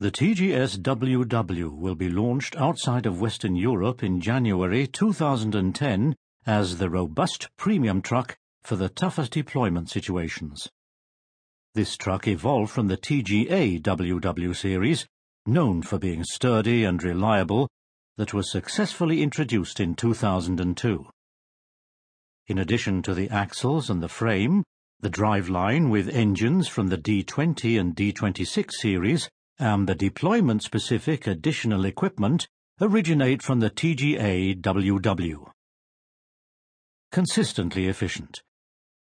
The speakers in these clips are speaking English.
The TGS WW will be launched outside of Western Europe in January 2010 as the robust premium truck for the toughest deployment situations. This truck evolved from the TGA WW series, known for being sturdy and reliable, that was successfully introduced in 2002. In addition to the axles and the frame, the driveline with engines from the D20 and D26 series and the deployment-specific additional equipment originate from the TGA WW. Consistently efficient.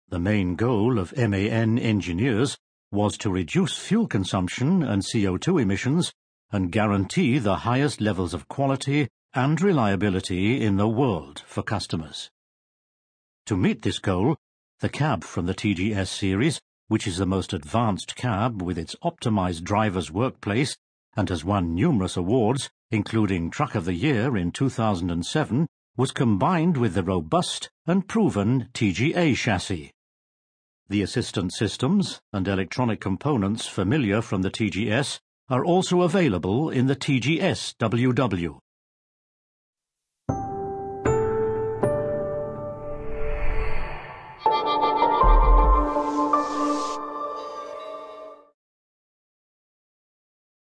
The main goal of MAN engineers was to reduce fuel consumption and CO2 emissions and guarantee the highest levels of quality and reliability in the world for customers. To meet this goal, the cab from the TGS series which is the most advanced cab with its optimized driver's workplace and has won numerous awards, including Truck of the Year in 2007, was combined with the robust and proven TGA chassis. The assistance systems and electronic components familiar from the TGS are also available in the TGS WW.